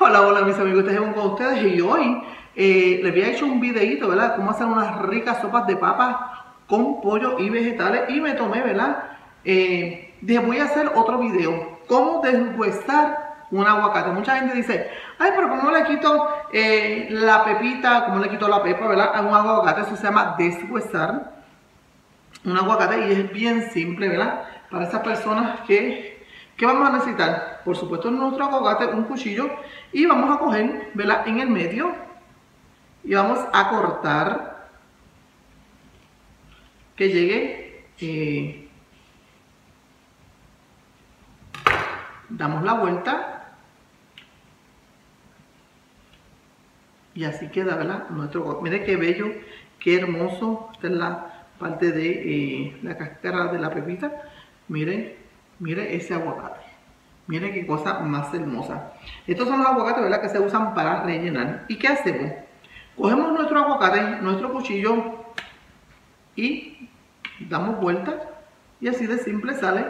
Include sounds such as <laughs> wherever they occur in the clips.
Hola, hola mis amigos, estamos con ustedes y hoy eh, les había hecho un videito, ¿verdad? Cómo hacer unas ricas sopas de papas con pollo y vegetales y me tomé, ¿verdad? Eh, dije, voy a hacer otro video, cómo deshuesar un aguacate. Mucha gente dice, ay, pero ¿cómo le quito eh, la pepita, cómo le quito la pepa, ¿verdad? A un aguacate, eso se llama deshuesar un aguacate y es bien simple, ¿verdad? Para esas personas que ¿Qué vamos a necesitar? Por supuesto, nuestro aguacate, un cuchillo y vamos a coger, ¿verdad? En el medio y vamos a cortar que llegue, eh, damos la vuelta y así queda, ¿verdad? Nuestro. Mire qué bello, qué hermoso. Esta es la parte de eh, la cáscara de la pepita. Miren Mire ese aguacate. Mire qué cosa más hermosa. Estos son los aguacates, ¿verdad? Que se usan para rellenar. ¿Y qué hacemos? Cogemos nuestro aguacate, nuestro cuchillo y damos vuelta y así de simple sale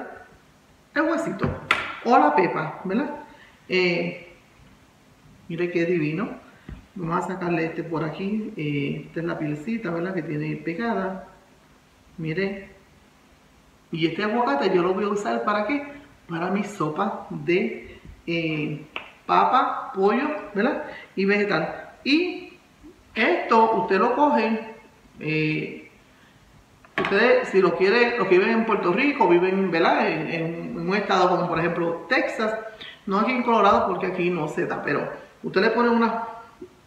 el huesito o la pepa, ¿verdad? Eh, mire qué divino. Vamos a sacarle este por aquí. Eh, esta es la pielcita, ¿verdad? Que tiene pegada. Mire y este aguacate yo lo voy a usar para qué? Para mi sopa de eh, papa, pollo, ¿verdad? Y vegetal. Y esto usted lo coge, eh, ustedes si lo quiere, los que viven en Puerto Rico, viven, ¿verdad? En, un estado como por ejemplo Texas, no aquí en Colorado porque aquí no se da, pero usted le pone una,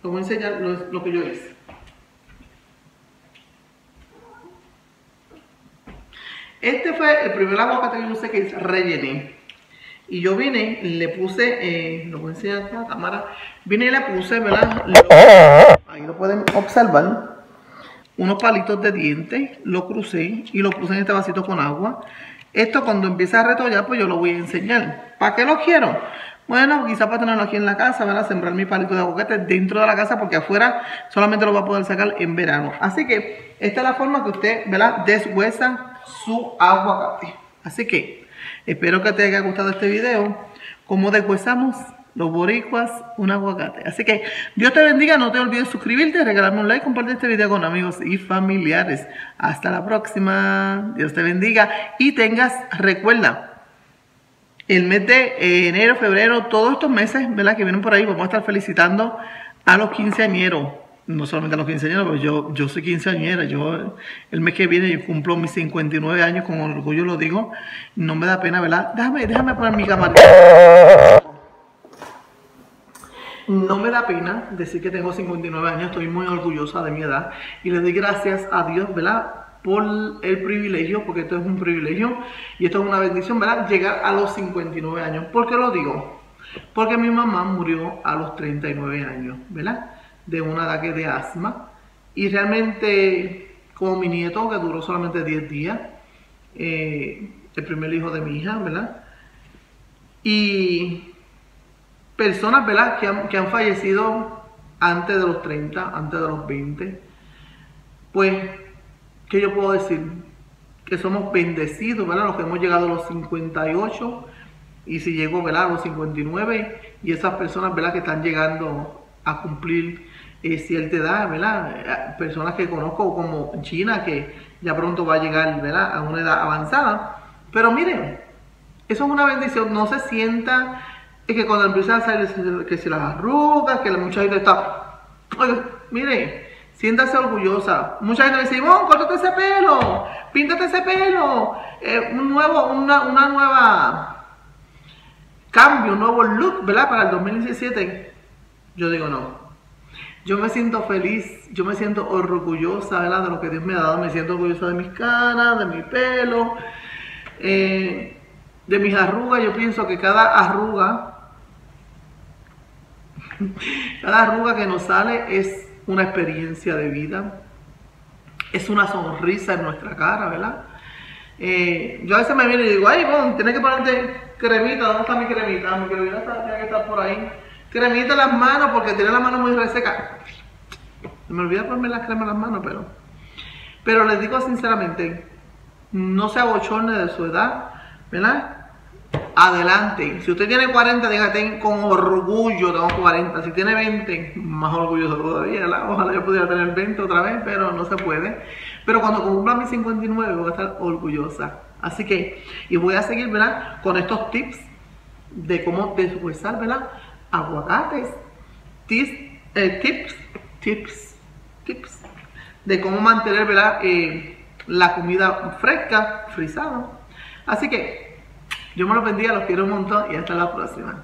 lo voy a enseñar lo que yo hice. Este fue el primer aguacate que yo usé que rellené. Y yo vine, le puse, eh, lo voy a enseñar a la cámara, vine y le puse, ¿verdad? ahí lo pueden observar. Unos palitos de dientes, lo crucé y lo puse en este vasito con agua. Esto cuando empiece a retollar, pues yo lo voy a enseñar. ¿Para qué lo quiero? Bueno, quizá para tenerlo aquí en la casa, ¿verdad? Sembrar mi palito de aguacate dentro de la casa porque afuera solamente lo va a poder sacar en verano. Así que esta es la forma que usted, ¿verdad? Deshuesa su aguacate. Así que espero que te haya gustado este video. Como deshuesamos los boricuas un aguacate. Así que Dios te bendiga. No te olvides suscribirte, regalarme un like, compartir este video con amigos y familiares. Hasta la próxima. Dios te bendiga. Y tengas, recuerda, el mes de enero, febrero, todos estos meses, ¿verdad? Que vienen por ahí, vamos a estar felicitando a los quinceañeros no solamente a los quinceañeros, pero yo, yo soy quinceañera, yo el mes que viene yo cumplo mis 59 años, con orgullo lo digo, no me da pena, ¿verdad? Déjame, déjame poner mi cámara. No me da pena decir que tengo 59 años, estoy muy orgullosa de mi edad y le doy gracias a Dios, ¿verdad? Por el privilegio, porque esto es un privilegio y esto es una bendición, ¿verdad? Llegar a los 59 años. ¿Por qué lo digo? Porque mi mamá murió a los 39 años, ¿verdad? De un ataque de asma. Y realmente, como mi nieto, que duró solamente 10 días, eh, el primer hijo de mi hija, ¿verdad? Y personas, ¿verdad?, que han, que han fallecido antes de los 30, antes de los 20, pues, ¿qué yo puedo decir? Que somos bendecidos, ¿verdad? Los que hemos llegado a los 58 y si llego, ¿verdad? A los 59 y esas personas, ¿verdad? Que están llegando a cumplir eh, cierta edad, ¿verdad? Personas que conozco como China, que ya pronto va a llegar, ¿verdad? A una edad avanzada. Pero miren, eso es una bendición. No se sienta es que cuando empiezan a salir que se las arrugas, que mucha gente está... Oye, mire, siéntase orgullosa. Mucha gente dice, oh, córtate ese pelo, píntate ese pelo, eh, un nuevo, una, una nueva cambio, un nuevo look, ¿verdad? Para el 2017. Yo digo, no, yo me siento feliz, yo me siento orgullosa ¿verdad? de lo que Dios me ha dado, me siento orgullosa de mis caras, de mi pelo, eh, de mis arrugas. Yo pienso que cada arruga, <laughs> cada arruga que nos sale es una experiencia de vida, es una sonrisa en nuestra cara, ¿verdad? Eh, yo a veces me viene y digo, ay, bueno, tienes que ponerte cremita, ¿dónde está mi cremita? Mi cremita está, tiene que estar por ahí cremita las manos porque tiene la mano muy reseca. Me olvida ponerme la crema en las manos, pero. Pero les digo sinceramente, no se abochorne de su edad, ¿verdad? adelante. Si usted tiene 40, dígate con orgullo, tengo 40. Si tiene 20, más orgulloso todavía. Ojalá yo pudiera tener 20 otra vez, pero no se puede. Pero cuando cumpla mis 59 voy a estar orgullosa. Así que, y voy a seguir, ¿verdad? Con estos tips de cómo deshuesar, ¿verdad? Aguacates, tips, eh, tips, tips, tips, de cómo mantener. Eh, la comida fresca, frisada. Así que, yo me lo bendiga, los quiero un montón y hasta la próxima.